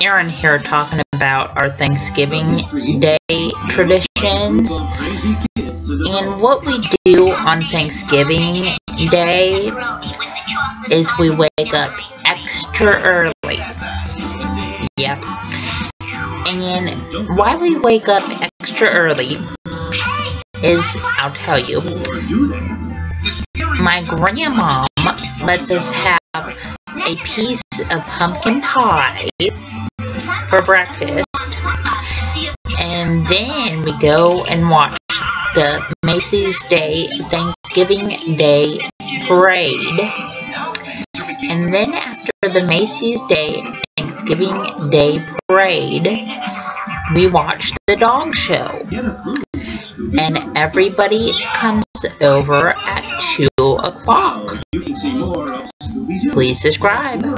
Aaron here talking about our Thanksgiving Day traditions. And what we do on Thanksgiving Day is we wake up extra early. Yep. And why we wake up extra early is, I'll tell you, my grandma lets us have a piece of pumpkin pie for breakfast. And then we go and watch the Macy's Day Thanksgiving Day Parade. And then after the Macy's Day Thanksgiving Day Parade, we watch the dog show. And everybody comes over at 2 o'clock. Please subscribe.